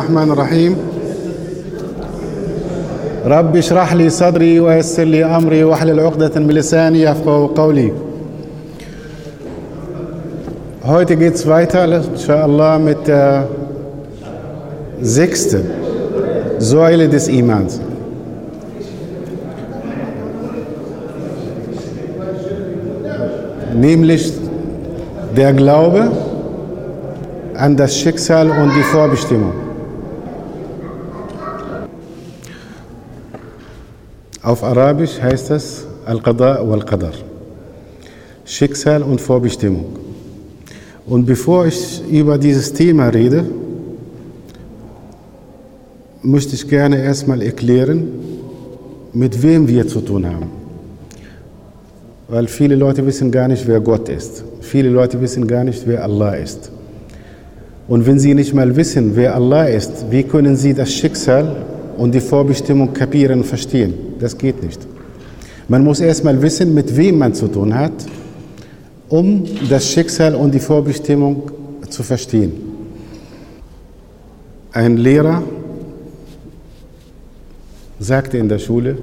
الرحمن الرحيم رب اشرح لي صدري ويسر لي امري واحلل عقدة من لساني يفقهوا قولي Heute geht es weiter, inshallah, mit der sechsten Säule des Imans. Nämlich der Glaube an das Schicksal und die Vorbestimmung. Auf Arabisch heißt das Al-Qada wal-Qadar. Schicksal und Vorbestimmung. Und bevor ich über dieses Thema rede, möchte ich gerne erstmal erklären, mit wem wir zu tun haben. Weil viele Leute wissen gar nicht, wer Gott ist. Viele Leute wissen gar nicht, wer Allah ist. Und wenn sie nicht mal wissen, wer Allah ist, wie können sie das Schicksal und die Vorbestimmung kapieren und verstehen? Das geht nicht. Man muss erstmal wissen, mit wem man zu tun hat, um das Schicksal und die Vorbestimmung zu verstehen. Ein Lehrer sagte in der Schule,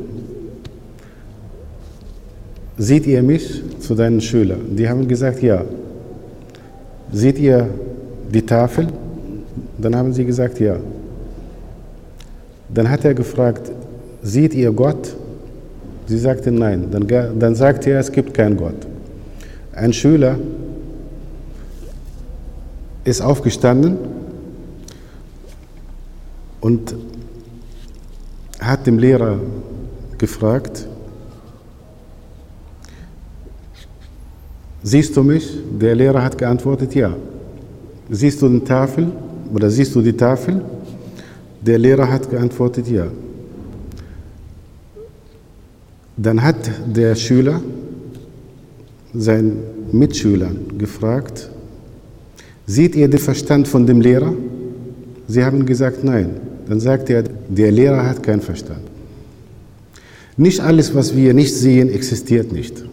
seht ihr mich zu deinen Schülern? Die haben gesagt, ja. Seht ihr die Tafel? Dann haben sie gesagt, ja. Dann hat er gefragt, seht ihr Gott? Sie sagte nein. Dann, dann sagte er, es gibt keinen Gott. Ein Schüler ist aufgestanden und hat dem Lehrer gefragt, siehst du mich? Der Lehrer hat geantwortet, ja. Siehst du die Tafel oder siehst du die Tafel? Der Lehrer hat geantwortet, ja. Dann hat der Schüler seinen Mitschülern gefragt, seht ihr den Verstand von dem Lehrer? Sie haben gesagt, nein. Dann sagt er, der Lehrer hat keinen Verstand. Nicht alles, was wir nicht sehen, existiert nicht.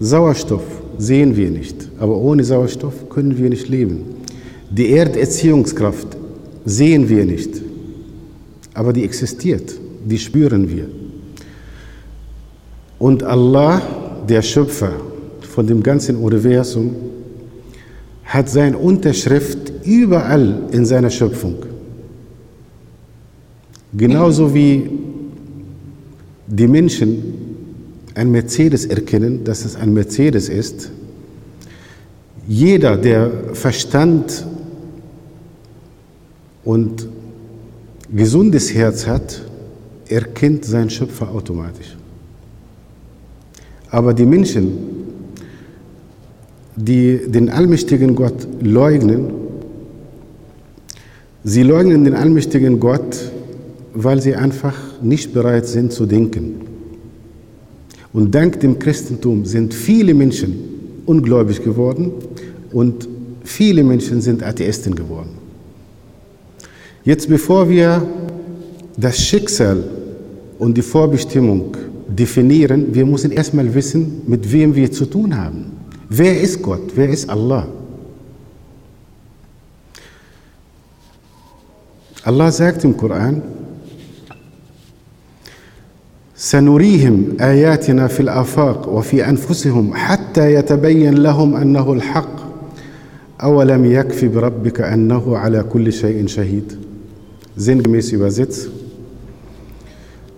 Sauerstoff sehen wir nicht, aber ohne Sauerstoff können wir nicht leben. Die Erderziehungskraft sehen wir nicht, aber die existiert, die spüren wir. Und Allah, der Schöpfer von dem ganzen Universum, hat seine Unterschrift überall in seiner Schöpfung. Genauso wie die Menschen ein Mercedes erkennen, dass es ein Mercedes ist. Jeder, der Verstand und gesundes Herz hat, erkennt seinen Schöpfer automatisch. Aber die Menschen, die den allmächtigen Gott leugnen, sie leugnen den allmächtigen Gott, weil sie einfach nicht bereit sind zu denken. Und dank dem Christentum sind viele Menschen ungläubig geworden und viele Menschen sind Atheisten geworden. Jetzt, bevor wir das Schicksal und die Vorbestimmung definieren, wir müssen erstmal wissen, mit wem wir zu tun haben. Wer ist Gott? Wer ist Allah? Allah sagt im Koran, سنريهم آياتنا في الآفاق وفي أنفسهم حتى يتبين لهم أنه الحق أولم يكف بربك أنه على كل شيء شهيد sinngemäß übersetzt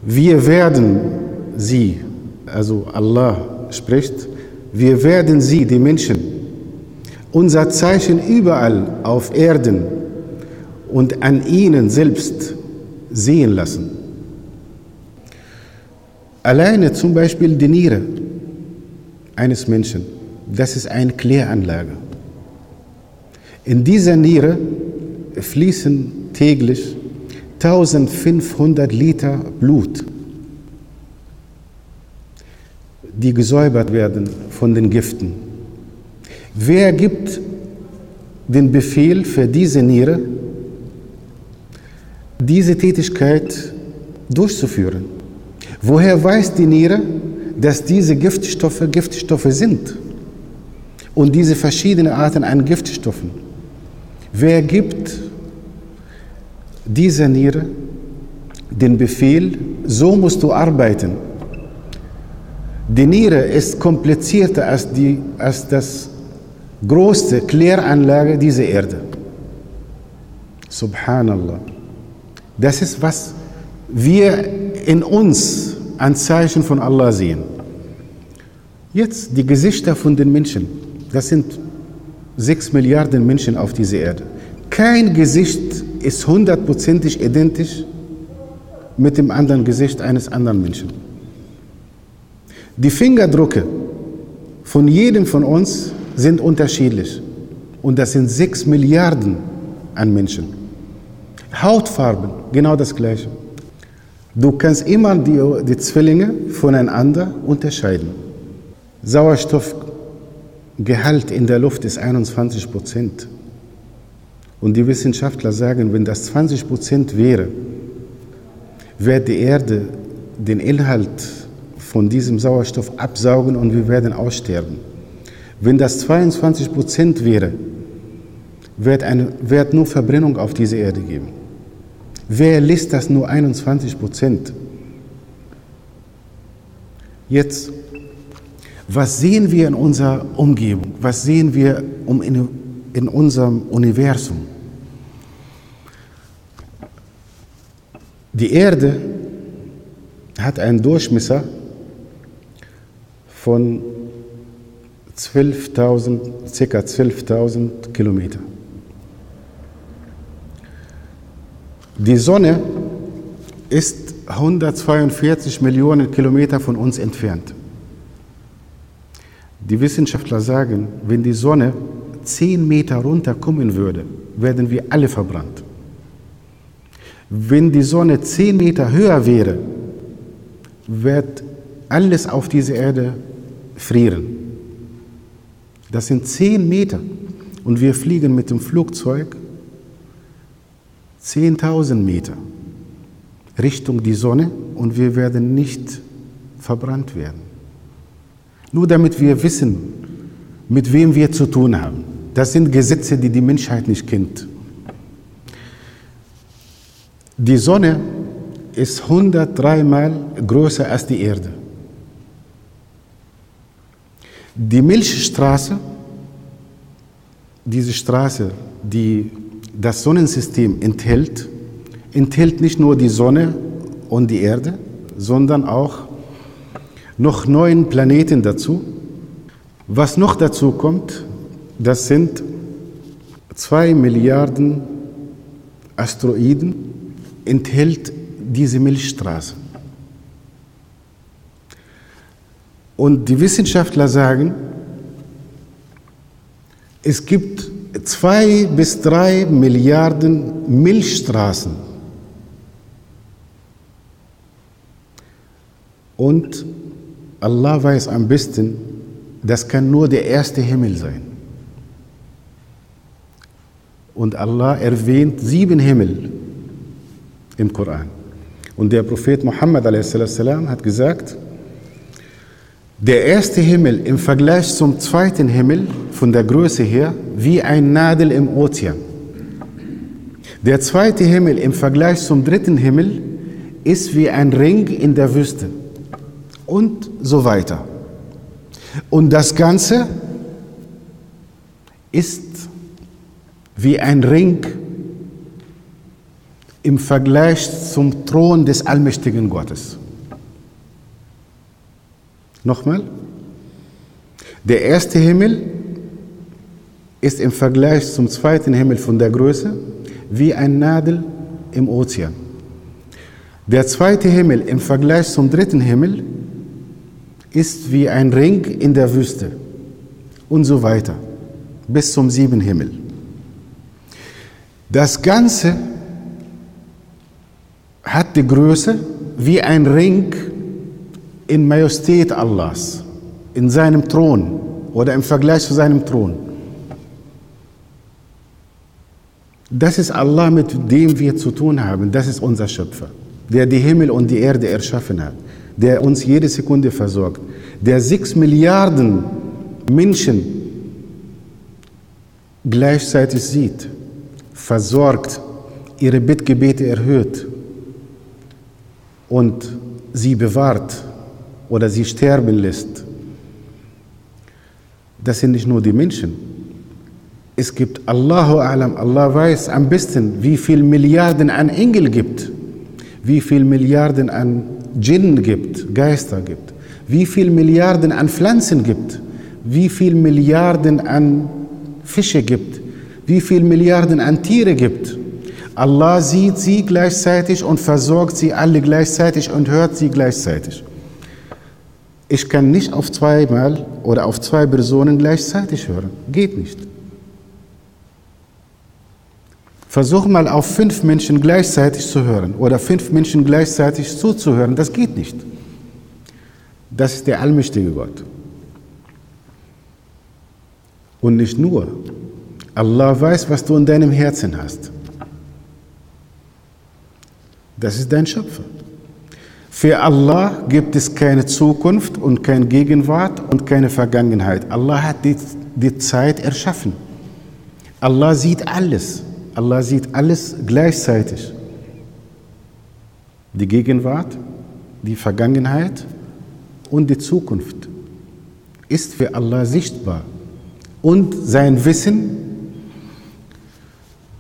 wir werden sie also Allah spricht wir werden sie die Menschen unser Zeichen überall auf Erden und an ihnen selbst sehen lassen Alleine zum Beispiel die Niere eines Menschen, das ist eine Kläranlage. In dieser Niere fließen täglich 1500 Liter Blut, die gesäubert werden von den Giften. Wer gibt den Befehl für diese Niere, diese Tätigkeit durchzuführen? Woher weiß die Niere, dass diese Giftstoffe Giftstoffe sind? Und diese verschiedenen Arten an Giftstoffen. Wer gibt dieser Niere den Befehl, so musst du arbeiten. Die Niere ist komplizierter als, die, als das größte Kläranlage dieser Erde. Subhanallah. Das ist, was wir in uns ein Zeichen von Allah sehen. Jetzt die Gesichter von den Menschen. Das sind sechs Milliarden Menschen auf dieser Erde. Kein Gesicht ist hundertprozentig identisch mit dem anderen Gesicht eines anderen Menschen. Die Fingerdrücke von jedem von uns sind unterschiedlich. Und das sind sechs Milliarden an Menschen. Hautfarben, genau das Gleiche. Du kannst immer die, die Zwillinge voneinander unterscheiden. Sauerstoffgehalt in der Luft ist 21 Prozent. Und die Wissenschaftler sagen, wenn das 20 Prozent wäre, wird die Erde den Inhalt von diesem Sauerstoff absaugen und wir werden aussterben. Wenn das 22 Prozent wäre, wird, eine, wird nur Verbrennung auf dieser Erde geben. Wer lässt das nur 21 Prozent? Jetzt, was sehen wir in unserer Umgebung? Was sehen wir in, in unserem Universum? Die Erde hat einen Durchmesser von 12.000, ca. 12.000 Kilometer. Die Sonne ist 142 Millionen Kilometer von uns entfernt. Die Wissenschaftler sagen, wenn die Sonne 10 Meter runterkommen würde, werden wir alle verbrannt. Wenn die Sonne 10 Meter höher wäre, wird alles auf dieser Erde frieren. Das sind 10 Meter. Und wir fliegen mit dem Flugzeug 10.000 Meter Richtung die Sonne und wir werden nicht verbrannt werden. Nur damit wir wissen, mit wem wir zu tun haben. Das sind Gesetze, die die Menschheit nicht kennt. Die Sonne ist 103 Mal größer als die Erde. Die Milchstraße, diese Straße, die das Sonnensystem enthält, enthält nicht nur die Sonne und die Erde, sondern auch noch neun Planeten dazu. Was noch dazu kommt, das sind zwei Milliarden Asteroiden, enthält diese Milchstraße. Und die Wissenschaftler sagen, es gibt zwei bis drei Milliarden Milchstraßen. Und Allah weiß am besten, das kann nur der erste Himmel sein. Und Allah erwähnt sieben Himmel im Koran. Und der Prophet Muhammad hat gesagt, der erste Himmel im Vergleich zum zweiten Himmel von der Größe her wie ein Nadel im Ozean. Der zweite Himmel im Vergleich zum dritten Himmel ist wie ein Ring in der Wüste und so weiter. Und das Ganze ist wie ein Ring im Vergleich zum Thron des allmächtigen Gottes. Nochmal. Der erste Himmel ist im Vergleich zum zweiten Himmel von der Größe wie ein Nadel im Ozean. Der zweite Himmel im Vergleich zum dritten Himmel ist wie ein Ring in der Wüste und so weiter bis zum siebten Himmel. Das Ganze hat die Größe wie ein Ring in Majestät Allahs, in seinem Thron oder im Vergleich zu seinem Thron. Das ist Allah, mit dem wir zu tun haben. Das ist unser Schöpfer, der die Himmel und die Erde erschaffen hat, der uns jede Sekunde versorgt, der sechs Milliarden Menschen gleichzeitig sieht, versorgt ihre Bittgebete erhört und sie bewahrt oder sie sterben lässt, das sind nicht nur die Menschen. Es gibt Allahu Alam, Allah weiß am besten, wie viel Milliarden an Engel gibt, wie viel Milliarden an Djinn gibt, Geister gibt, wie viel Milliarden an Pflanzen gibt, wie viel Milliarden an Fische gibt, wie viel Milliarden an Tiere gibt. Allah sieht sie gleichzeitig und versorgt sie alle gleichzeitig und hört sie gleichzeitig. Ich kann nicht auf zweimal oder auf zwei Personen gleichzeitig hören. Geht nicht. Versuch mal auf fünf Menschen gleichzeitig zu hören oder fünf Menschen gleichzeitig zuzuhören. Das geht nicht. Das ist der allmächtige Gott. Und nicht nur. Allah weiß, was du in deinem Herzen hast. Das ist dein Schöpfer. Für Allah gibt es keine Zukunft und keine Gegenwart und keine Vergangenheit. Allah hat die, die Zeit erschaffen. Allah sieht alles. Allah sieht alles gleichzeitig. Die Gegenwart, die Vergangenheit und die Zukunft ist für Allah sichtbar. Und sein Wissen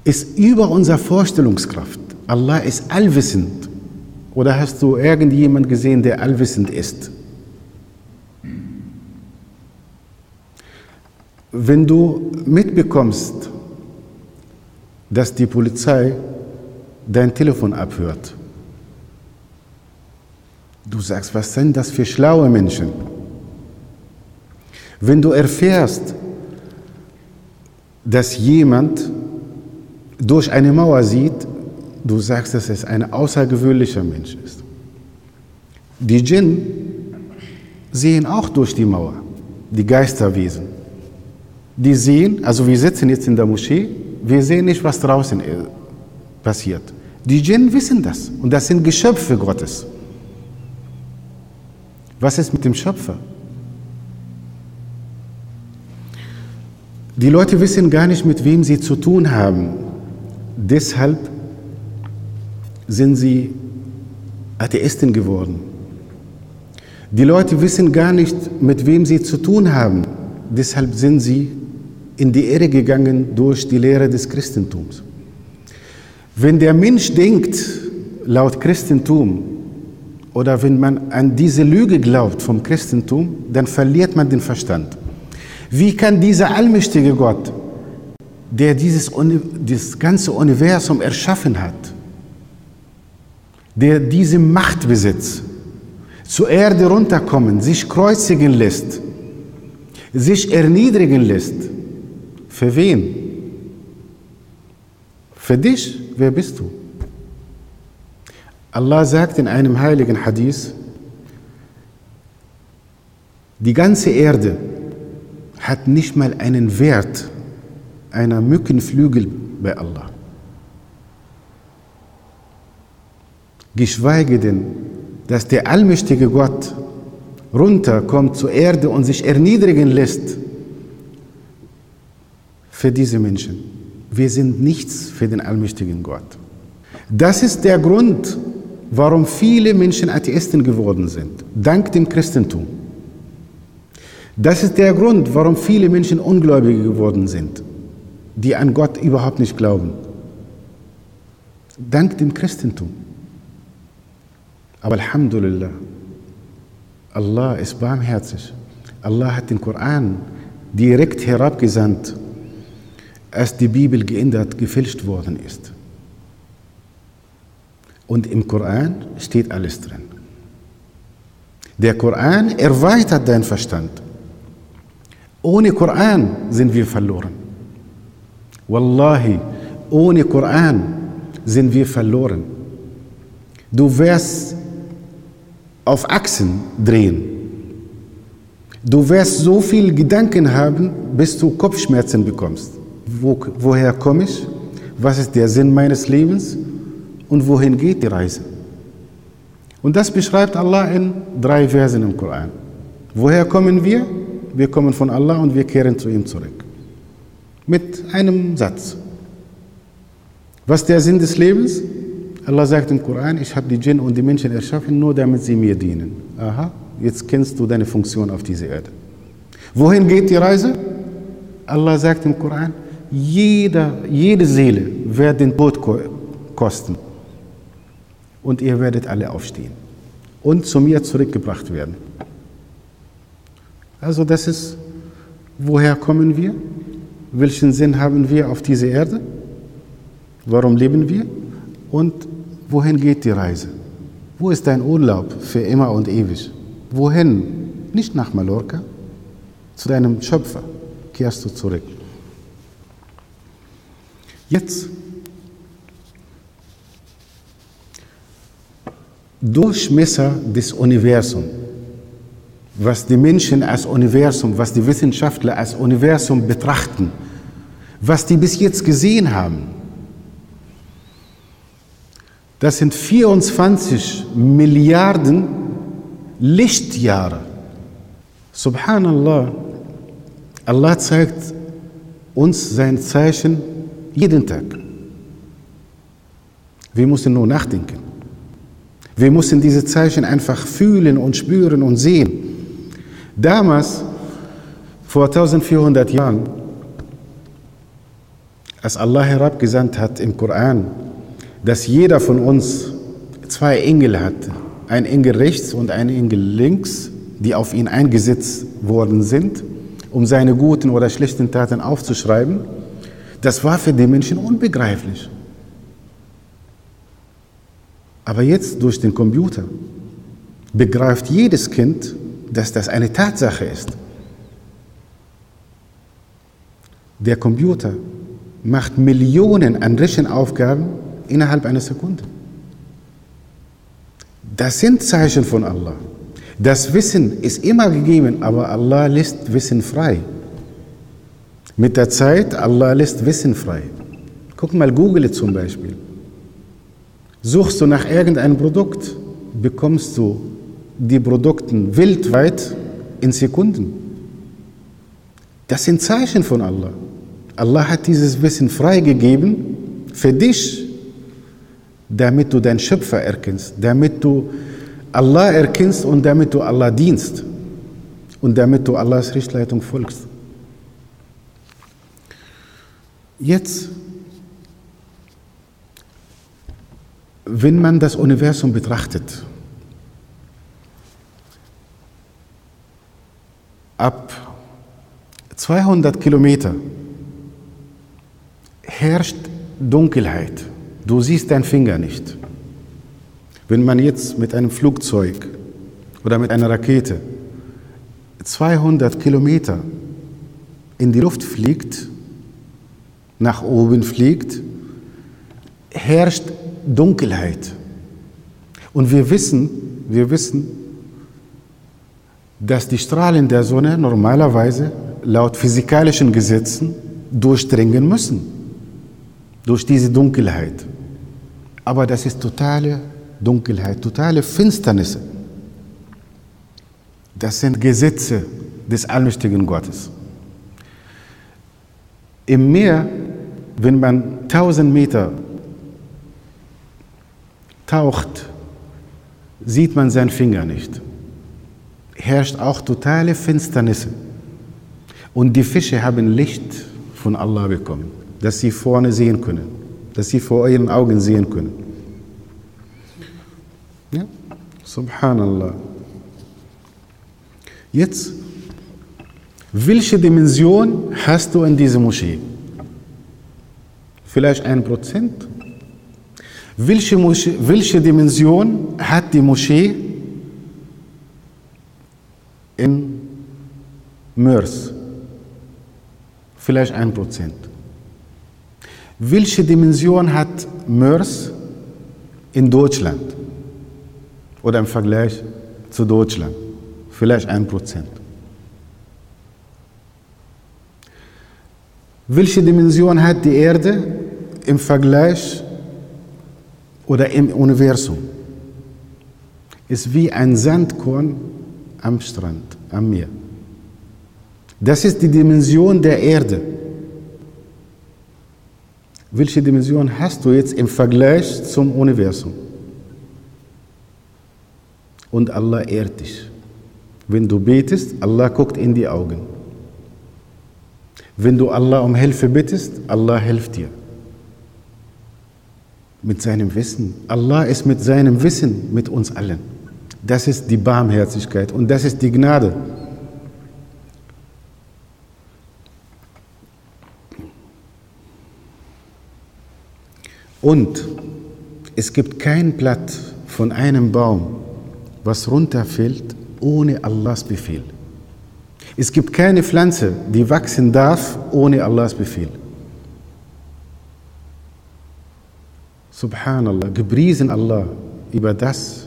ist über unsere Vorstellungskraft. Allah ist allwissend. Oder hast du irgendjemand gesehen, der allwissend ist? Wenn du mitbekommst, dass die Polizei dein Telefon abhört, du sagst, was sind das für schlaue Menschen? Wenn du erfährst, dass jemand durch eine Mauer sieht, du sagst, dass es ein außergewöhnlicher Mensch ist. Die Djinn sehen auch durch die Mauer, die Geisterwesen. Die sehen, also wir sitzen jetzt in der Moschee, wir sehen nicht, was draußen passiert. Die Djinn wissen das und das sind Geschöpfe Gottes. Was ist mit dem Schöpfer? Die Leute wissen gar nicht, mit wem sie zu tun haben. Deshalb sind sie Atheisten geworden. Die Leute wissen gar nicht, mit wem sie zu tun haben. Deshalb sind sie in die Irre gegangen durch die Lehre des Christentums. Wenn der Mensch denkt, laut Christentum, oder wenn man an diese Lüge glaubt vom Christentum, dann verliert man den Verstand. Wie kann dieser allmächtige Gott, der dieses, dieses ganze Universum erschaffen hat, der diese Macht besitzt, zur Erde runterkommen, sich kreuzigen lässt, sich erniedrigen lässt. Für wen? Für dich? Wer bist du? Allah sagt in einem heiligen Hadith, die ganze Erde hat nicht mal einen Wert einer Mückenflügel bei Allah. Geschweige denn, dass der allmächtige Gott runterkommt zur Erde und sich erniedrigen lässt für diese Menschen. Wir sind nichts für den allmächtigen Gott. Das ist der Grund, warum viele Menschen Atheisten geworden sind, dank dem Christentum. Das ist der Grund, warum viele Menschen Ungläubige geworden sind, die an Gott überhaupt nicht glauben. Dank dem Christentum. Aber Alhamdulillah, Allah ist barmherzig. Allah hat den Koran direkt herabgesandt, als die Bibel geändert, gefälscht worden ist. Und im Koran steht alles drin. Der Koran erweitert deinen Verstand. Ohne Koran sind wir verloren. Wallahi, ohne Koran sind wir verloren. Du wirst auf Achsen drehen. Du wirst so viel Gedanken haben, bis du Kopfschmerzen bekommst. Wo, woher komme ich? Was ist der Sinn meines Lebens? Und wohin geht die Reise? Und das beschreibt Allah in drei Versen im Koran. Woher kommen wir? wir kommen von Allah und wir kehren zu ihm zurück. Mit einem Satz. Was ist der Sinn des Lebens? Allah sagt im Koran, ich habe die Djinn und die Menschen erschaffen, nur damit sie mir dienen. Aha, jetzt kennst du deine Funktion auf dieser Erde. Wohin geht die Reise? Allah sagt im Koran, jeder, jede Seele wird den Tod kosten. Und ihr werdet alle aufstehen und zu mir zurückgebracht werden. Also das ist, woher kommen wir? Welchen Sinn haben wir auf dieser Erde? Warum leben wir? Und wohin geht die Reise? Wo ist dein Urlaub für immer und ewig? Wohin? Nicht nach Mallorca. Zu deinem Schöpfer kehrst du zurück. Jetzt Durchmesser des Universums, was die Menschen als Universum, was die Wissenschaftler als Universum betrachten, was die bis jetzt gesehen haben, das sind 24 Milliarden Lichtjahre. Subhanallah, Allah zeigt uns sein Zeichen jeden Tag. Wir müssen nur nachdenken. Wir müssen diese Zeichen einfach fühlen und spüren und sehen. Damals, vor 1400 Jahren, als Allah herabgesandt hat im Koran, dass jeder von uns zwei Engel hatte, ein Engel rechts und ein Engel links, die auf ihn eingesetzt worden sind, um seine guten oder schlechten Taten aufzuschreiben, das war für die Menschen unbegreiflich. Aber jetzt durch den Computer begreift jedes Kind, dass das eine Tatsache ist. Der Computer macht Millionen an Rechenaufgaben innerhalb einer Sekunde. Das sind Zeichen von Allah. Das Wissen ist immer gegeben, aber Allah lässt Wissen frei. Mit der Zeit, Allah lässt Wissen frei. Guck mal, Google zum Beispiel. Suchst du nach irgendeinem Produkt, bekommst du die Produkte weltweit in Sekunden. Das sind Zeichen von Allah. Allah hat dieses Wissen freigegeben für dich, damit du deinen Schöpfer erkennst, damit du Allah erkennst und damit du Allah dienst und damit du Allahs Richtleitung folgst. Jetzt, wenn man das Universum betrachtet, ab 200 Kilometer herrscht Dunkelheit. Du siehst deinen Finger nicht. Wenn man jetzt mit einem Flugzeug oder mit einer Rakete 200 Kilometer in die Luft fliegt, nach oben fliegt, herrscht Dunkelheit. Und wir wissen, wir wissen, dass die Strahlen der Sonne normalerweise laut physikalischen Gesetzen durchdringen müssen, durch diese Dunkelheit. Aber das ist totale Dunkelheit, totale Finsternisse. Das sind Gesetze des allmächtigen Gottes. Im Meer, wenn man 1000 Meter taucht, sieht man seinen Finger nicht. Herrscht auch totale Finsternisse. Und die Fische haben Licht von Allah bekommen, dass sie vorne sehen können, dass sie vor ihren Augen sehen können. Ja? Subhanallah. Jetzt, welche Dimension hast du in dieser Moschee? Vielleicht ein Prozent? Welche, Moschee, welche Dimension hat die Moschee in Mörs? Vielleicht ein Prozent. Welche Dimension hat Mörs in Deutschland? Oder im Vergleich zu Deutschland? Vielleicht ein Prozent. Welche Dimension hat die Erde im Vergleich oder im Universum? Ist wie ein Sandkorn am Strand, am Meer. Das ist die Dimension der Erde. Welche Dimension hast du jetzt im Vergleich zum Universum? Und Allah ehrt dich. Wenn du betest, Allah guckt in die Augen. Wenn du Allah um Hilfe bittest, Allah hilft dir. Mit seinem Wissen. Allah ist mit seinem Wissen mit uns allen. Das ist die Barmherzigkeit und das ist die Gnade. Und es gibt kein Blatt von einem Baum, was runterfällt ohne Allahs Befehl. Es gibt keine Pflanze, die wachsen darf ohne Allahs Befehl. Subhanallah, gepriesen Allah über das,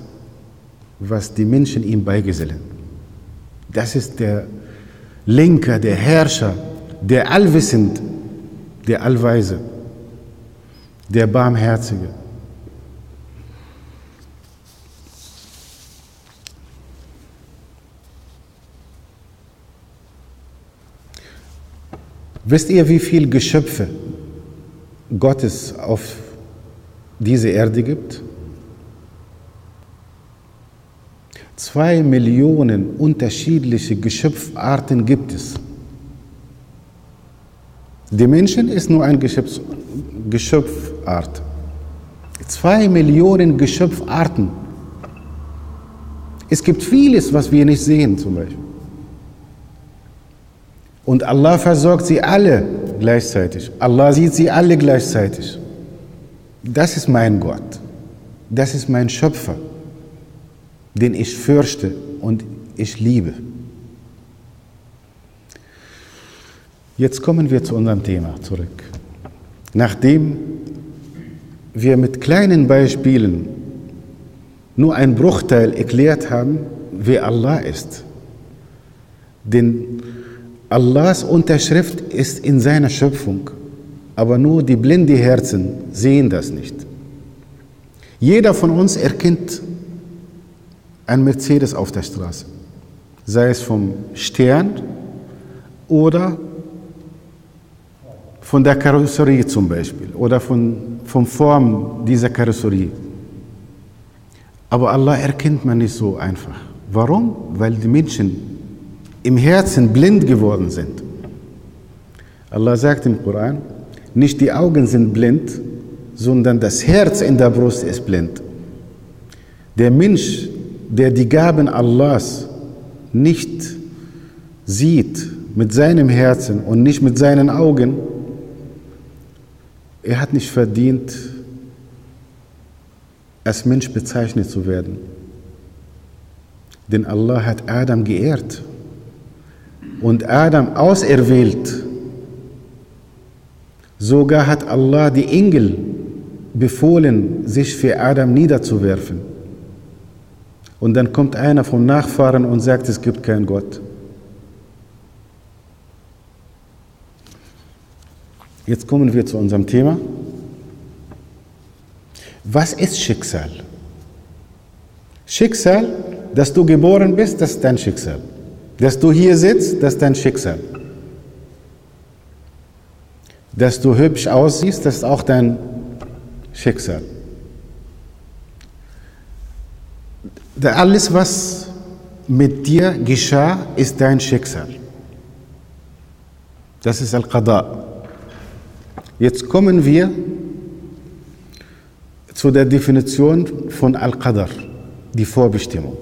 was die Menschen ihm beigesellen. Das ist der Lenker, der Herrscher, der Allwissend, der Allweise, der Barmherzige. Wisst ihr, wie viele Geschöpfe Gottes auf diese Erde gibt? Zwei Millionen unterschiedliche Geschöpfarten gibt es. Die Menschen ist nur eine Geschöpf, Geschöpfart. Zwei Millionen Geschöpfarten. Es gibt vieles, was wir nicht sehen, zum Beispiel. Und Allah versorgt sie alle gleichzeitig. Allah sieht sie alle gleichzeitig. Das ist mein Gott. Das ist mein Schöpfer, den ich fürchte und ich liebe. Jetzt kommen wir zu unserem Thema zurück. Nachdem wir mit kleinen Beispielen nur einen Bruchteil erklärt haben, wer Allah ist. Denn Allahs Unterschrift ist in seiner Schöpfung, aber nur die blinden Herzen sehen das nicht. Jeder von uns erkennt ein Mercedes auf der Straße, sei es vom Stern oder von der Karosserie zum Beispiel oder von, von Form dieser Karosserie. Aber Allah erkennt man nicht so einfach. Warum? Weil die Menschen im Herzen blind geworden sind. Allah sagt im Koran, nicht die Augen sind blind, sondern das Herz in der Brust ist blind. Der Mensch, der die Gaben Allahs nicht sieht mit seinem Herzen und nicht mit seinen Augen, er hat nicht verdient, als Mensch bezeichnet zu werden. Denn Allah hat Adam geehrt und Adam auserwählt. Sogar hat Allah die Engel befohlen, sich für Adam niederzuwerfen. Und dann kommt einer vom Nachfahren und sagt, es gibt keinen Gott. Jetzt kommen wir zu unserem Thema. Was ist Schicksal? Schicksal, dass du geboren bist, das ist dein Schicksal. Dass du hier sitzt, das ist dein Schicksal. Dass du hübsch aussiehst, das ist auch dein Schicksal. Alles, was mit dir geschah, ist dein Schicksal. Das ist Al-Qada. Jetzt kommen wir zu der Definition von Al-Qadar, die Vorbestimmung.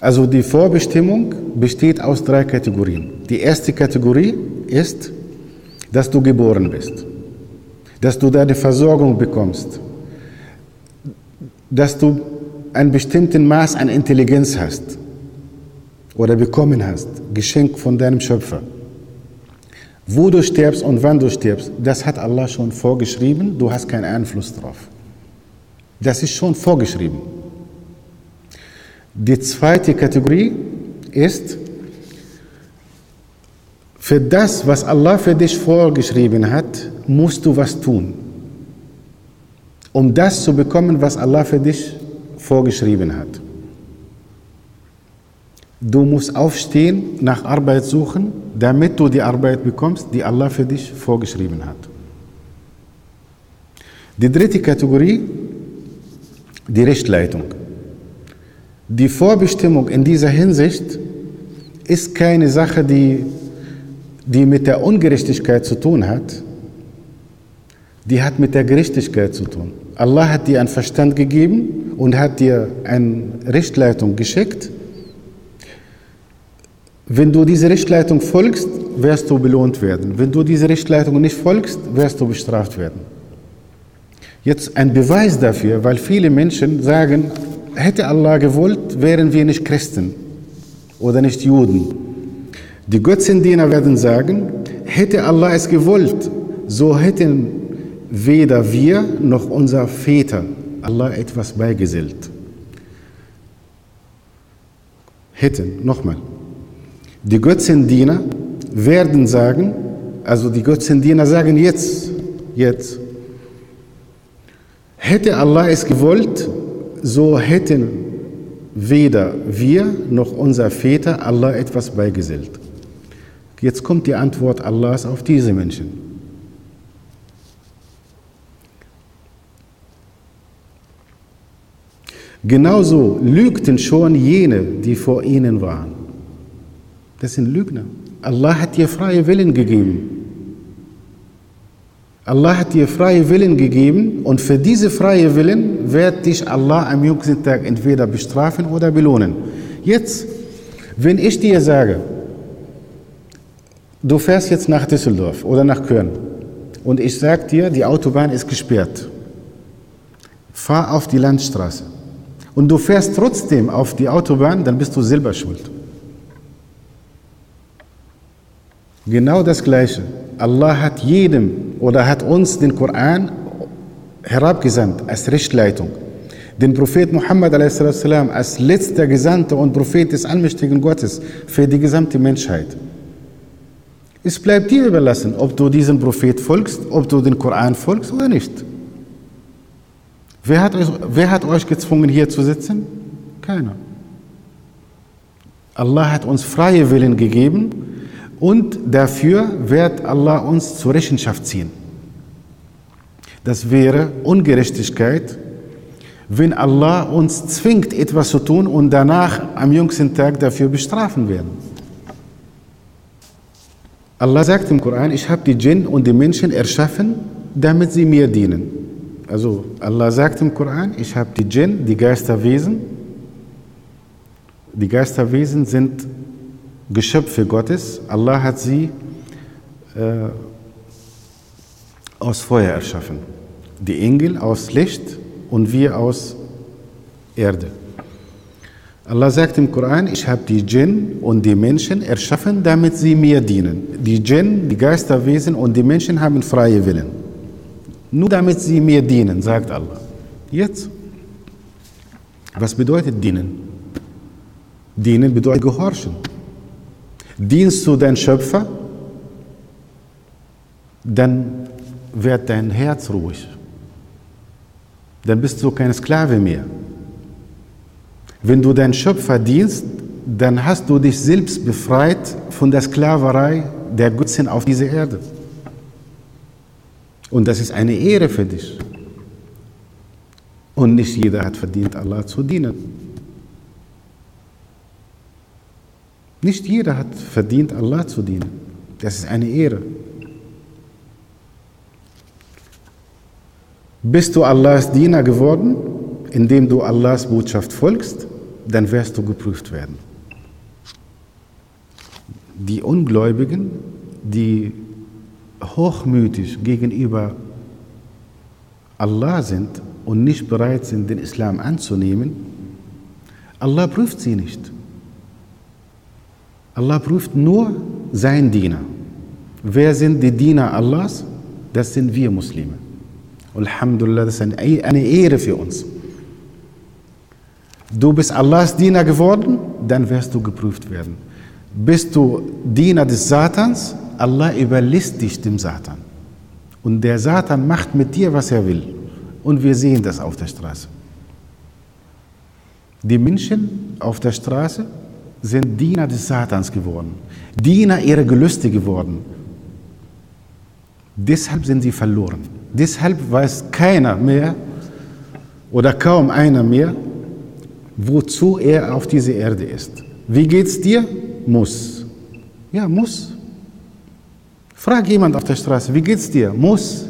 Also die Vorbestimmung besteht aus drei Kategorien. Die erste Kategorie ist, dass du geboren bist, dass du deine Versorgung bekommst, dass du ein bestimmtes Maß an Intelligenz hast oder bekommen hast, Geschenk von deinem Schöpfer. Wo du stirbst und wann du stirbst, das hat Allah schon vorgeschrieben, du hast keinen Einfluss drauf. Das ist schon vorgeschrieben. Die zweite Kategorie ist, für das, was Allah für dich vorgeschrieben hat, musst du was tun, um das zu bekommen, was Allah für dich vorgeschrieben hat. Du musst aufstehen, nach Arbeit suchen, damit du die Arbeit bekommst, die Allah für dich vorgeschrieben hat. Die dritte Kategorie, die Richtleitung. Die Vorbestimmung in dieser Hinsicht ist keine Sache, die, die mit der Ungerechtigkeit zu tun hat. Die hat mit der Gerechtigkeit zu tun. Allah hat dir einen Verstand gegeben und hat dir eine Richtleitung geschickt. Wenn du diese Richtleitung folgst, wirst du belohnt werden. Wenn du diese Richtleitung nicht folgst, wirst du bestraft werden. Jetzt ein Beweis dafür, weil viele Menschen sagen, hätte Allah gewollt, wären wir nicht Christen oder nicht Juden. Die Götzendiener werden sagen, hätte Allah es gewollt, so hätten weder wir noch unser Väter Allah etwas beigesellt. Hätten, nochmal. Die Götzendiener werden sagen, also die Götzendiener sagen jetzt, jetzt, hätte Allah es gewollt, so hätten weder wir noch unser Väter Allah etwas beigesellt. Jetzt kommt die Antwort Allahs auf diese Menschen. Genauso lügten schon jene, die vor ihnen waren. Das sind Lügner. Allah hat dir freie Willen gegeben. Allah hat dir freie Willen gegeben und für diese freie Willen wird dich Allah am jüngsten Tag entweder bestrafen oder belohnen. Jetzt, wenn ich dir sage, du fährst jetzt nach Düsseldorf oder nach Köln und ich sage dir, die Autobahn ist gesperrt, fahr auf die Landstraße und du fährst trotzdem auf die Autobahn, dann bist du selber schuld. Genau das Gleiche. Allah hat jedem oder hat uns den Koran herabgesandt als Richtleitung. Den Prophet Muhammad als letzter Gesandter und Prophet des allmächtigen Gottes für die gesamte Menschheit. Es bleibt dir überlassen, ob du diesem Prophet folgst, ob du den Koran folgst oder nicht. Wer hat, euch, wer hat euch gezwungen, hier zu sitzen? Keiner. Allah hat uns freie Willen gegeben und dafür wird Allah uns zur Rechenschaft ziehen. Das wäre Ungerechtigkeit, wenn Allah uns zwingt, etwas zu tun und danach am jüngsten Tag dafür bestrafen werden. Allah sagt im Koran, ich habe die Djinn und die Menschen erschaffen, damit sie mir dienen. Also Allah sagt im Koran, ich habe die Djinn, die Geisterwesen. Die Geisterwesen sind Geschöpfe Gottes. Allah hat sie äh, aus Feuer erschaffen. Die Engel aus Licht und wir aus Erde. Allah sagt im Koran, ich habe die Djinn und die Menschen erschaffen, damit sie mir dienen. Die Djinn, die Geisterwesen und die Menschen haben freie Willen. Nur damit sie mir dienen, sagt Allah. Jetzt. Was bedeutet dienen? Dienen bedeutet gehorchen. Dienst du dein Schöpfer, dann wird dein Herz ruhig. Dann bist du kein Sklave mehr. Wenn du dein Schöpfer dienst, dann hast du dich selbst befreit von der Sklaverei der Götzen auf dieser Erde. Und das ist eine Ehre für dich. Und nicht jeder hat verdient, Allah zu dienen. Nicht jeder hat verdient, Allah zu dienen. Das ist eine Ehre. Bist du Allahs Diener geworden, indem du Allahs Botschaft folgst, dann wirst du geprüft werden. Die Ungläubigen, die hochmütig gegenüber Allah sind und nicht bereit sind, den Islam anzunehmen, Allah prüft sie nicht. Allah prüft nur sein Diener. Wer sind die Diener Allahs? Das sind wir Muslime. Alhamdulillah, das ist eine Ehre für uns. Du bist Allahs Diener geworden, dann wirst du geprüft werden. Bist du Diener des Satans, Allah überlässt dich dem Satan. Und der Satan macht mit dir, was er will. Und wir sehen das auf der Straße. Die Menschen auf der Straße sind Diener des Satans geworden, Diener ihrer Gelüste geworden. Deshalb sind sie verloren. Deshalb weiß keiner mehr oder kaum einer mehr, wozu er auf dieser Erde ist. Wie geht's dir? Muss. Ja, muss. Frag jemand auf der Straße, wie geht's dir? Muss.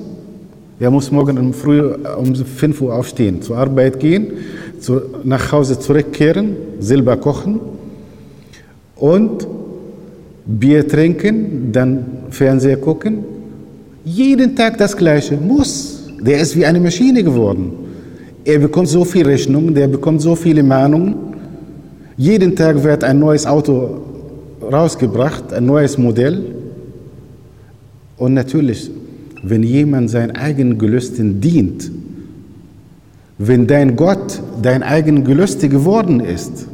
Er muss morgen früh um 5 Uhr aufstehen, zur Arbeit gehen, zu, nach Hause zurückkehren, selber kochen und Bier trinken, dann Fernseher gucken. Jeden Tag das Gleiche. Muss. Der ist wie eine Maschine geworden. Er bekommt so viele Rechnungen, der bekommt so viele Mahnungen. Jeden Tag wird ein neues Auto rausgebracht, ein neues Modell. Und natürlich, wenn jemand seinen eigenen Gelüsten dient, wenn dein Gott dein eigen Gelüste geworden ist,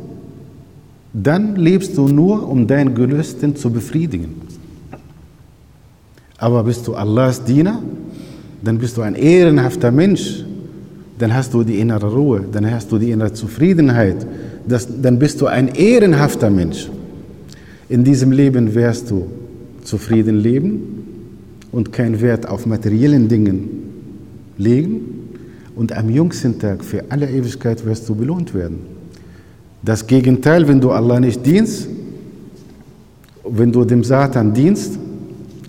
dann lebst du nur, um dein Gelüsten zu befriedigen. Aber bist du Allahs Diener, dann bist du ein ehrenhafter Mensch, dann hast du die innere Ruhe, dann hast du die innere Zufriedenheit, das, dann bist du ein ehrenhafter Mensch. In diesem Leben wirst du zufrieden leben und keinen Wert auf materiellen Dingen legen und am jüngsten Tag für alle Ewigkeit wirst du belohnt werden. Das Gegenteil, wenn du Allah nicht dienst, wenn du dem Satan dienst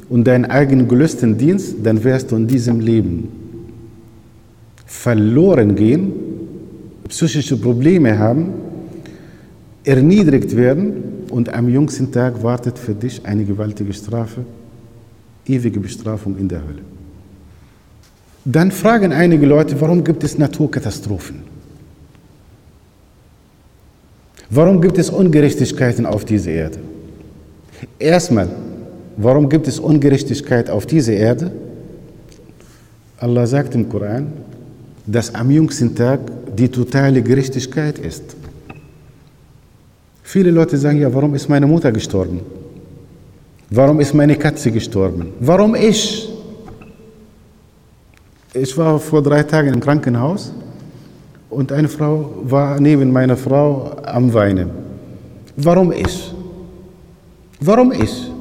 und deinen eigenen Gelüsten dienst, dann wirst du in diesem Leben verloren gehen, psychische Probleme haben, erniedrigt werden und am jüngsten Tag wartet für dich eine gewaltige Strafe, ewige Bestrafung in der Hölle. Dann fragen einige Leute, warum gibt es Naturkatastrophen? Warum gibt es Ungerechtigkeiten auf dieser Erde? Erstmal, warum gibt es Ungerechtigkeit auf dieser Erde? Allah sagt im Koran, dass am jüngsten Tag die totale Gerechtigkeit ist. Viele Leute sagen, ja, warum ist meine Mutter gestorben? Warum ist meine Katze gestorben? Warum ich? Ich war vor drei Tagen im Krankenhaus und eine Frau war neben meiner Frau am Weinen. Warum ich? Warum ich?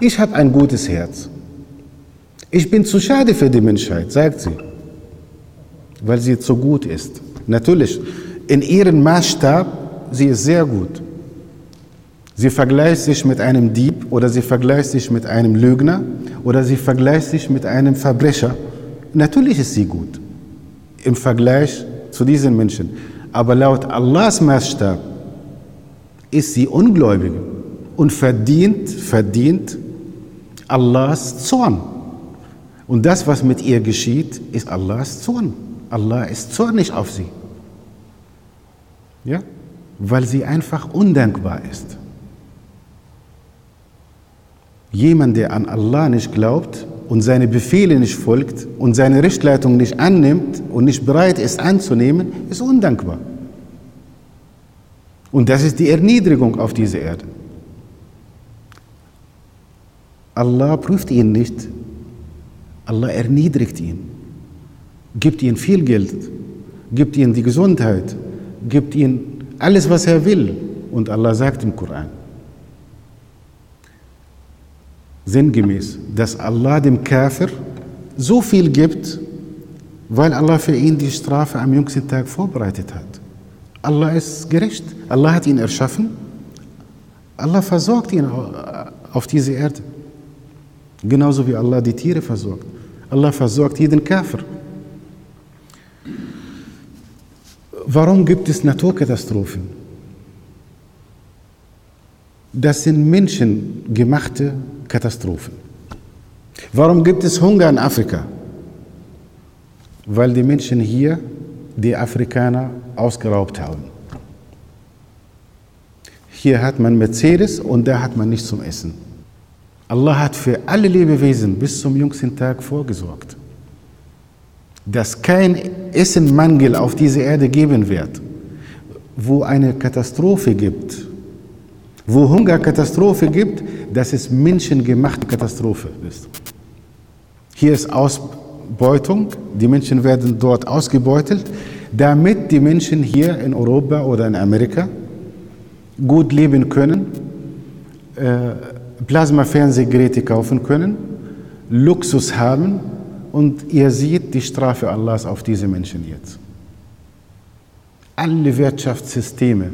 Ich habe ein gutes Herz. Ich bin zu schade für die Menschheit, sagt sie weil sie zu gut ist. Natürlich, in ihrem Maßstab, sie ist sehr gut. Sie vergleicht sich mit einem Dieb oder sie vergleicht sich mit einem Lügner oder sie vergleicht sich mit einem Verbrecher. Natürlich ist sie gut im Vergleich zu diesen Menschen. Aber laut Allahs Maßstab ist sie ungläubig und verdient, verdient Allahs Zorn. Und das, was mit ihr geschieht, ist Allahs Zorn. Allah ist zornig auf sie. Ja? Weil sie einfach undankbar ist. Jemand, der an Allah nicht glaubt und seine Befehle nicht folgt und seine Richtleitung nicht annimmt und nicht bereit ist anzunehmen, ist undankbar. Und das ist die Erniedrigung auf dieser Erde. Allah prüft ihn nicht, Allah erniedrigt ihn gibt ihm viel Geld, gibt ihm die Gesundheit, gibt ihm alles, was er will. Und Allah sagt im Koran, sinngemäß, dass Allah dem Kafir so viel gibt, weil Allah für ihn die Strafe am jüngsten Tag vorbereitet hat. Allah ist gerecht. Allah hat ihn erschaffen. Allah versorgt ihn auf dieser Erde. Genauso wie Allah die Tiere versorgt. Allah versorgt jeden Kafir. Warum gibt es Naturkatastrophen? Das sind menschengemachte Katastrophen. Warum gibt es Hunger in Afrika? Weil die Menschen hier die Afrikaner ausgeraubt haben. Hier hat man Mercedes und da hat man nichts zum Essen. Allah hat für alle Lebewesen bis zum jüngsten Tag vorgesorgt dass kein Essenmangel auf dieser Erde geben wird, wo eine Katastrophe gibt, wo Hungerkatastrophe gibt, dass es menschengemachte Katastrophe ist. Hier ist Ausbeutung, die Menschen werden dort ausgebeutelt, damit die Menschen hier in Europa oder in Amerika gut leben können, äh, Plasma-Fernsehgeräte kaufen können, Luxus haben und ihr seht die Strafe Allahs auf diese Menschen jetzt. Alle Wirtschaftssysteme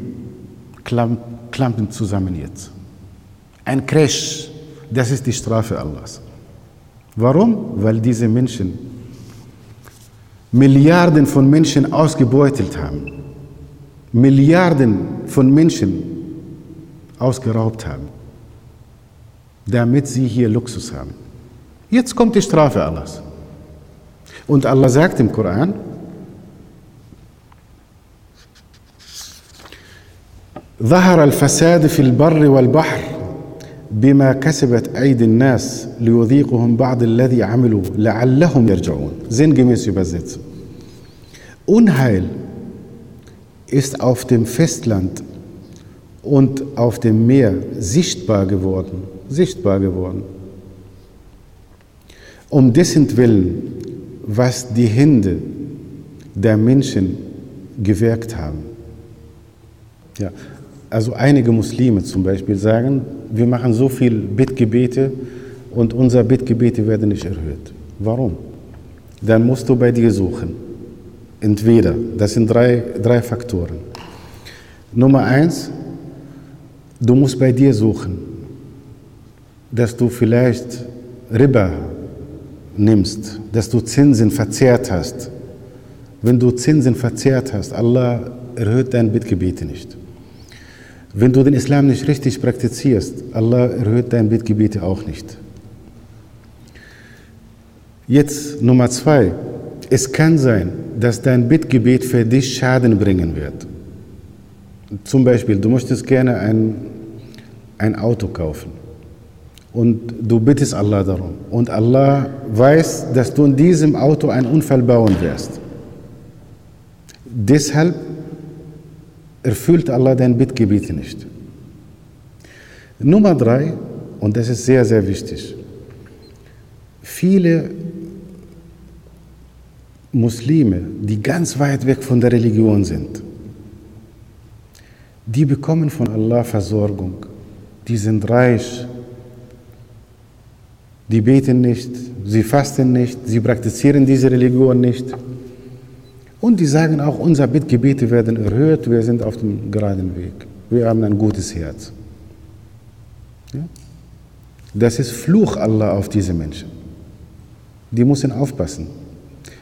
klampen zusammen jetzt. Ein Crash, das ist die Strafe Allahs. Warum? Weil diese Menschen Milliarden von Menschen ausgebeutet haben, Milliarden von Menschen ausgeraubt haben, damit sie hier Luxus haben. Jetzt kommt die Strafe Allahs. Und Allah sagt im Koran, ظهر الفساد في البر والبحر بما كسبت أيدي الناس ليذيقهم بعض الذي عملوا لعلهم يرجعون sinngemäß übersetzt Unheil ist auf dem Festland und auf dem Meer sichtbar geworden sichtbar geworden um dessen Willen was die Hände der Menschen gewirkt haben ja, also einige Muslime zum Beispiel sagen, wir machen so viel Bittgebete und unsere Bittgebete werden nicht erhöht. Warum? Dann musst du bei dir suchen. Entweder, das sind drei, drei Faktoren. Nummer eins, du musst bei dir suchen, dass du vielleicht Riba nimmst, dass du Zinsen verzehrt hast. Wenn du Zinsen verzehrt hast, Allah erhöht deine Bittgebete nicht. Wenn du den Islam nicht richtig praktizierst, Allah erhöht dein Bittgebete auch nicht. Jetzt Nummer zwei. Es kann sein, dass dein Bittgebet für dich Schaden bringen wird. Zum Beispiel, du möchtest gerne ein, ein Auto kaufen und du bittest Allah darum. Und Allah weiß, dass du in diesem Auto einen Unfall bauen wirst. Deshalb erfüllt Allah dein Bittgebet nicht. Nummer drei, und das ist sehr, sehr wichtig, viele Muslime, die ganz weit weg von der Religion sind, die bekommen von Allah Versorgung, die sind reich, die beten nicht, sie fasten nicht, sie praktizieren diese Religion nicht. Und die sagen auch, unsere Bittgebete werden erhört, wir sind auf dem geraden Weg. Wir haben ein gutes Herz. Ja? Das ist Fluch Allah auf diese Menschen. Die müssen aufpassen.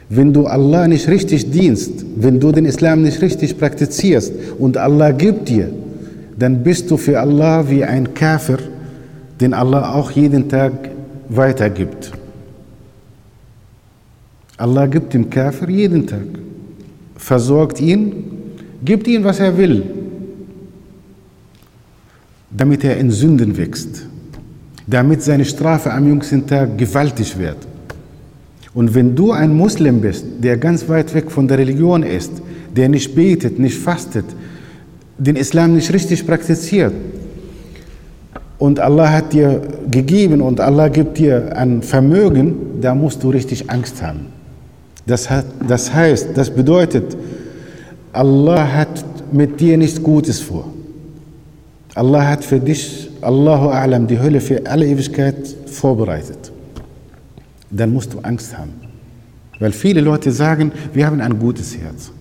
Wenn du Allah nicht richtig dienst, wenn du den Islam nicht richtig praktizierst und Allah gibt dir, dann bist du für Allah wie ein Kafir, den Allah auch jeden Tag weitergibt. Allah gibt dem Kafir jeden Tag versorgt ihn, gibt ihm, was er will, damit er in Sünden wächst, damit seine Strafe am jüngsten Tag gewaltig wird. Und wenn du ein Muslim bist, der ganz weit weg von der Religion ist, der nicht betet, nicht fastet, den Islam nicht richtig praktiziert, und Allah hat dir gegeben und Allah gibt dir ein Vermögen, da musst du richtig Angst haben. Das, hat, das heißt, das bedeutet, Allah hat mit dir nichts Gutes vor. Allah hat für dich, Allahu A'lam, die Hölle für alle Ewigkeit vorbereitet. Dann musst du Angst haben. Weil viele Leute sagen, wir haben ein gutes Herz.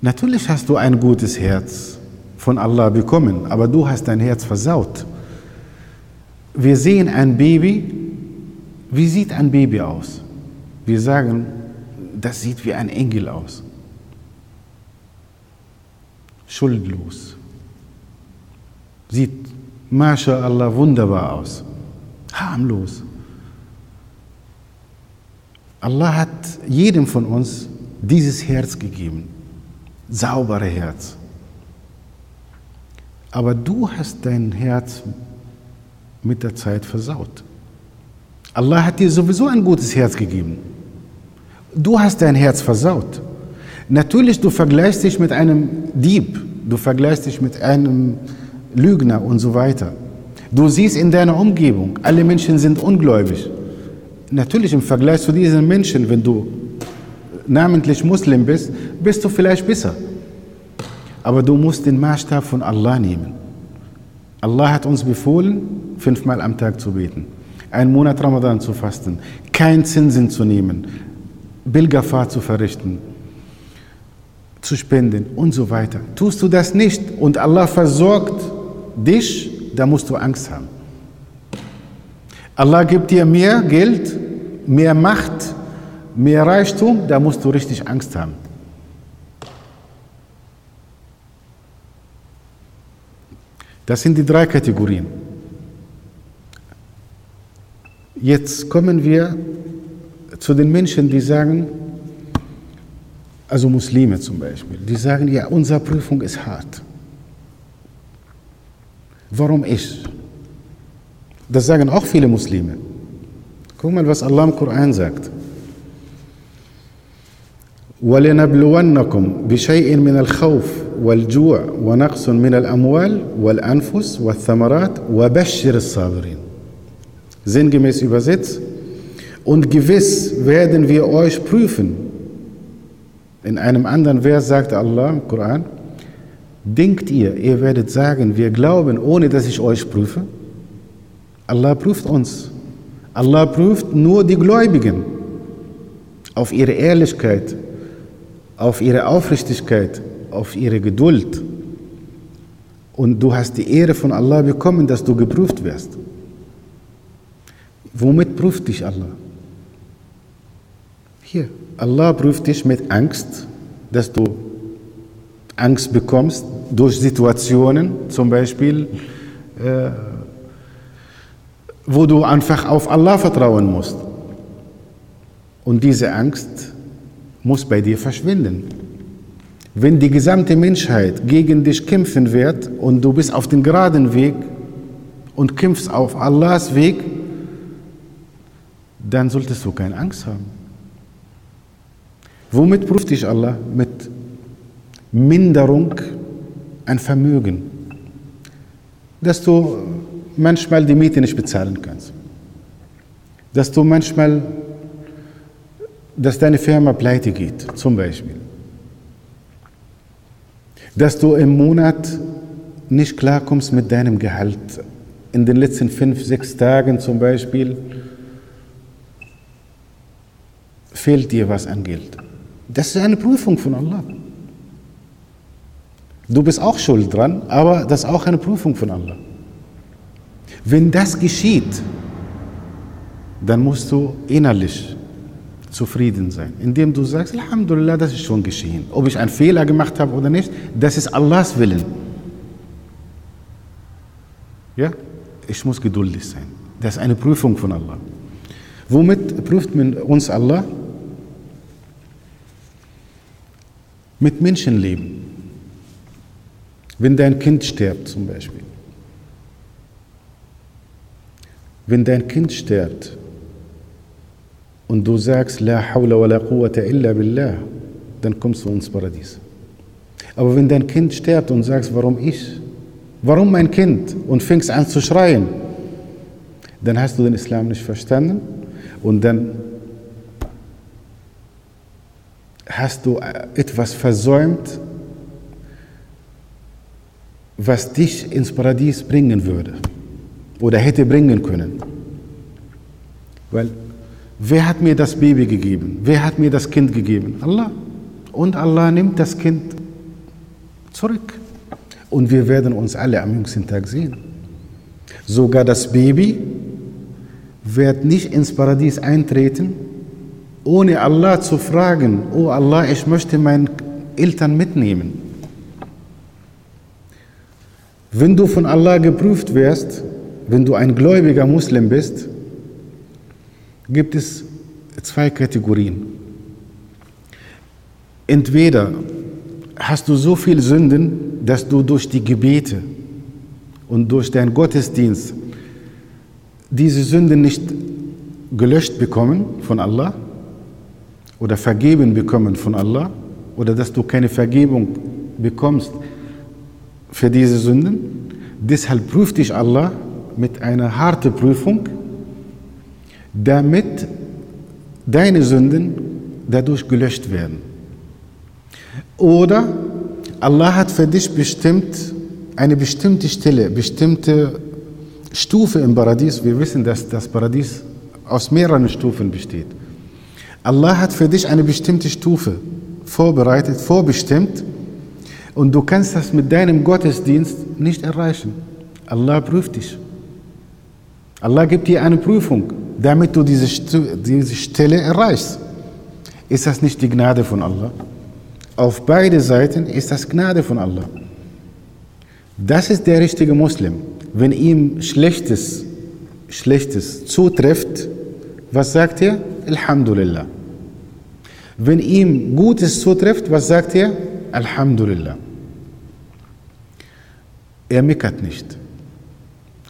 Natürlich hast du ein gutes Herz von Allah bekommen, aber du hast dein Herz versaut. Wir sehen ein Baby. Wie sieht ein Baby aus? Wir sagen, das sieht wie ein Engel aus. Schuldlos. Sieht, MashaAllah, wunderbar aus. Harmlos. Allah hat jedem von uns dieses Herz gegeben. Saubere Herz. Aber du hast dein Herz mit der Zeit versaut. Allah hat dir sowieso ein gutes Herz gegeben. Du hast dein Herz versaut. Natürlich, du vergleichst dich mit einem Dieb, du vergleichst dich mit einem Lügner und so weiter. Du siehst in deiner Umgebung, alle Menschen sind ungläubig. Natürlich im Vergleich zu diesen Menschen, wenn du namentlich Muslim bist, bist du vielleicht besser. Aber du musst den Maßstab von Allah nehmen. Allah hat uns befohlen, fünfmal am Tag zu beten, einen Monat Ramadan zu fasten, kein Zinsen zu nehmen, Bilgafahrt zu verrichten, zu spenden und so weiter. Tust du das nicht und Allah versorgt dich, da musst du Angst haben. Allah gibt dir mehr Geld, mehr Macht, mehr Reichtum, da musst du richtig Angst haben. Das sind die drei Kategorien. Jetzt kommen wir zu den Menschen, die sagen, also Muslime zum Beispiel, die sagen, ja, unsere Prüfung ist hart. Warum ich? Das sagen auch viele Muslime. Guck mal, was Allah im Koran sagt. ولنبلونكم بشيء من الخوف والجوع ونقص من الأموال والأنفس والثمرات وبشر الصابرين Sinngemäß übersetzt. und gewiss werden wir euch prüfen. In einem anderen Vers sagt Allah im Koran, denkt ihr, ihr werdet sagen, wir glauben, ohne dass ich euch prüfe? Allah prüft uns. Allah prüft nur die Gläubigen auf ihre Ehrlichkeit, auf ihre Aufrichtigkeit, auf ihre Geduld. Und du hast die Ehre von Allah bekommen, dass du geprüft wirst. Womit prüft dich Allah? Hier, Allah prüft dich mit Angst, dass du Angst bekommst durch Situationen, zum Beispiel, äh, wo du einfach auf Allah vertrauen musst. Und diese Angst muss bei dir verschwinden. Wenn die gesamte Menschheit gegen dich kämpfen wird und du bist auf dem geraden Weg und kämpfst auf Allahs Weg, dann solltest du keine Angst haben. Womit prüft dich Allah? Mit Minderung an Vermögen, dass du manchmal die Miete nicht bezahlen kannst, dass du manchmal dass deine Firma pleite geht, zum Beispiel. Dass du im Monat nicht klarkommst mit deinem Gehalt. In den letzten fünf, sechs Tagen zum Beispiel fehlt dir was an Geld. Das ist eine Prüfung von Allah. Du bist auch schuld dran, aber das ist auch eine Prüfung von Allah. Wenn das geschieht, dann musst du innerlich zufrieden sein, indem du sagst, Alhamdulillah, das ist schon geschehen. Ob ich einen Fehler gemacht habe oder nicht, das ist Allahs Willen. Ja, ich muss geduldig sein. Das ist eine Prüfung von Allah. Womit prüft man uns Allah? Mit Menschenleben. Wenn dein Kind stirbt zum Beispiel. Wenn dein Kind stirbt, und du sagst, La hawla wa la quwwata illa billah, dann kommst du ins Paradies. Aber wenn dein Kind stirbt und sagst, warum ich? Warum mein Kind? Und fängst an zu schreien, dann hast du den Islam nicht verstanden und dann hast du etwas versäumt, was dich ins Paradies bringen würde oder hätte bringen können. Weil Wer hat mir das Baby gegeben? Wer hat mir das Kind gegeben? Allah. Und Allah nimmt das Kind zurück. Und wir werden uns alle am jüngsten Tag sehen. Sogar das Baby wird nicht ins Paradies eintreten, ohne Allah zu fragen, oh Allah, ich möchte meine Eltern mitnehmen. Wenn du von Allah geprüft wirst, wenn du ein gläubiger Muslim bist, gibt es zwei Kategorien. Entweder hast du so viel Sünden, dass du durch die Gebete und durch deinen Gottesdienst diese Sünden nicht gelöscht bekommen von Allah oder vergeben bekommen von Allah oder dass du keine Vergebung bekommst für diese Sünden. Deshalb prüft dich Allah mit einer harten Prüfung damit deine Sünden dadurch gelöscht werden. Oder Allah hat für dich bestimmt eine bestimmte Stelle, bestimmte Stufe im Paradies. Wir wissen, dass das Paradies aus mehreren Stufen besteht. Allah hat für dich eine bestimmte Stufe vorbereitet, vorbestimmt und du kannst das mit deinem Gottesdienst nicht erreichen. Allah prüft dich. Allah gibt dir eine Prüfung, damit du diese, diese Stelle erreichst. Ist das nicht die Gnade von Allah? Auf beide Seiten ist das Gnade von Allah. Das ist der richtige Muslim. Wenn ihm Schlechtes, Schlechtes zutrifft, was sagt er? Alhamdulillah. Wenn ihm Gutes zutrifft, was sagt er? Alhamdulillah. Er meckert nicht.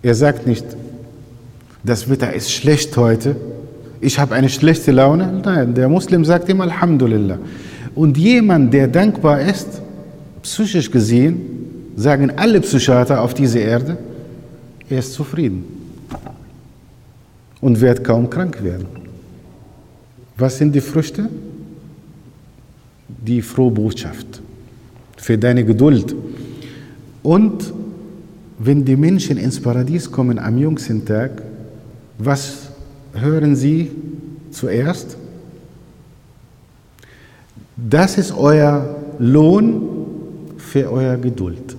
Er sagt nicht, das Wetter ist schlecht heute, ich habe eine schlechte Laune. Nein, der Muslim sagt immer Alhamdulillah. Und jemand, der dankbar ist, psychisch gesehen, sagen alle Psychiater auf dieser Erde, er ist zufrieden und wird kaum krank werden. Was sind die Früchte? Die frohe Botschaft für deine Geduld. Und wenn die Menschen ins Paradies kommen am jüngsten Tag, was hören sie zuerst? Das ist euer Lohn für eure Geduld.